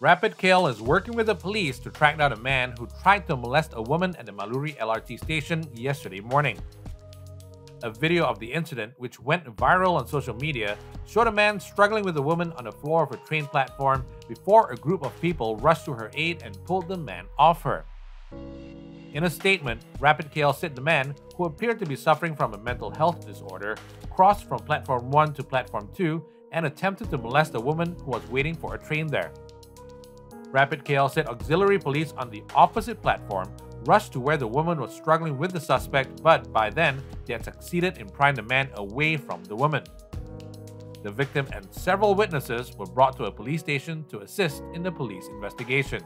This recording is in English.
Rapid KL is working with the police to track down a man who tried to molest a woman at the Maluri LRT station yesterday morning. A video of the incident, which went viral on social media, showed a man struggling with a woman on the floor of a train platform before a group of people rushed to her aid and pulled the man off her. In a statement, Rapid KL said the man, who appeared to be suffering from a mental health disorder, crossed from platform 1 to platform 2 and attempted to molest a woman who was waiting for a train there. Rapid KL said auxiliary police on the opposite platform rushed to where the woman was struggling with the suspect, but by then, they had succeeded in prying the man away from the woman. The victim and several witnesses were brought to a police station to assist in the police investigation.